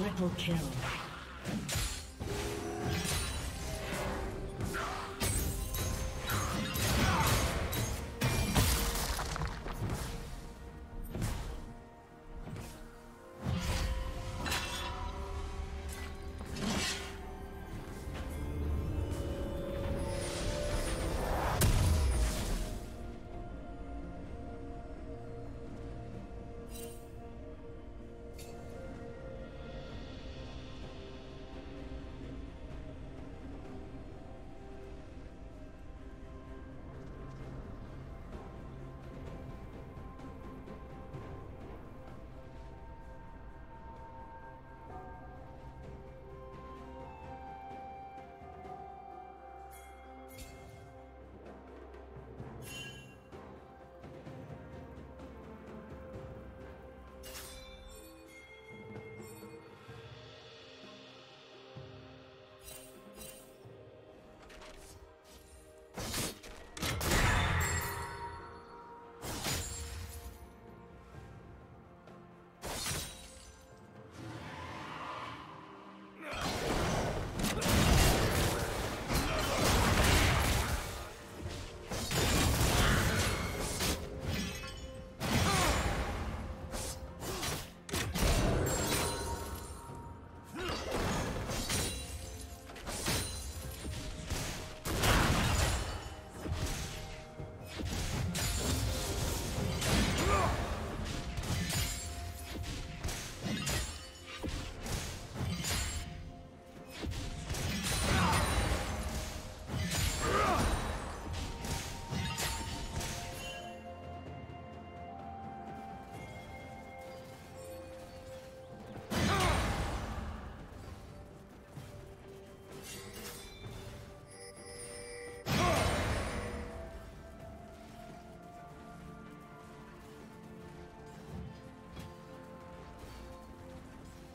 triple kill.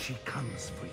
She comes for you.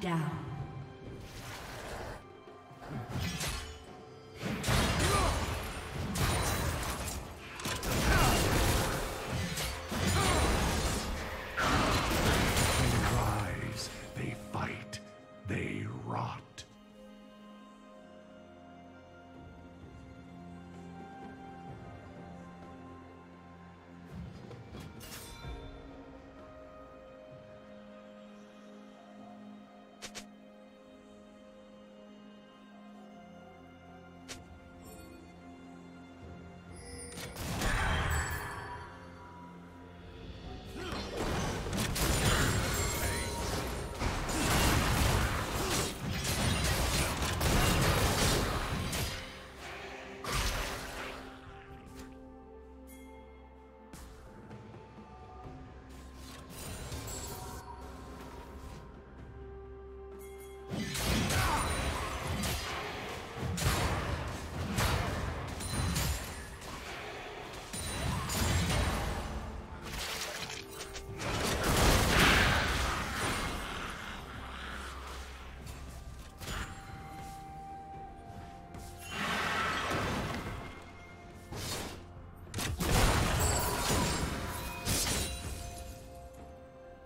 Down.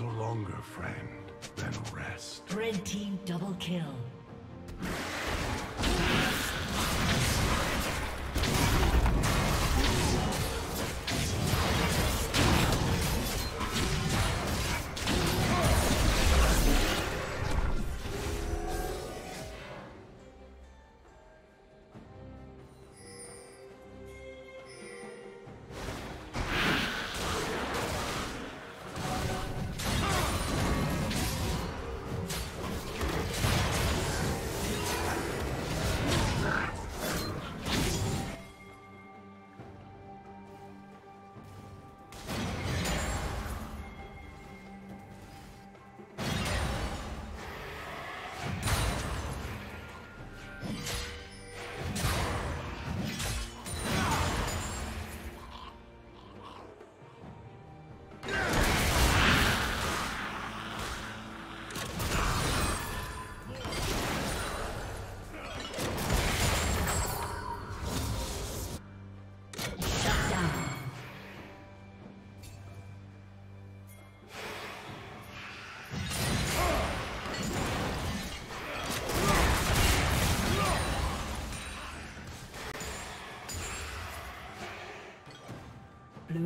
Little longer, friend, then rest. Red team double kill.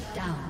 Shut down.